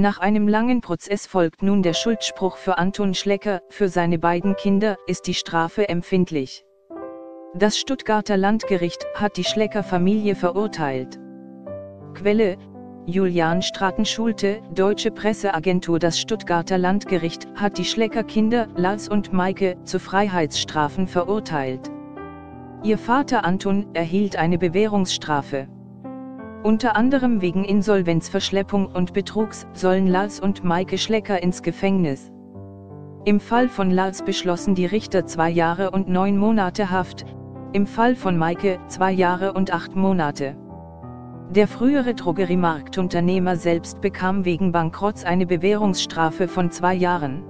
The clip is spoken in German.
Nach einem langen Prozess folgt nun der Schuldspruch für Anton Schlecker, für seine beiden Kinder ist die Strafe empfindlich. Das Stuttgarter Landgericht hat die Schlecker-Familie verurteilt. Quelle, Julian Stratenschulte, Deutsche Presseagentur Das Stuttgarter Landgericht hat die Schlecker-Kinder, Lars und Maike, zu Freiheitsstrafen verurteilt. Ihr Vater Anton erhielt eine Bewährungsstrafe. Unter anderem wegen Insolvenzverschleppung und Betrugs sollen Lars und Maike Schlecker ins Gefängnis. Im Fall von Lars beschlossen die Richter zwei Jahre und neun Monate Haft, im Fall von Maike zwei Jahre und acht Monate. Der frühere Drogeriemarktunternehmer selbst bekam wegen Bankrotts eine Bewährungsstrafe von zwei Jahren.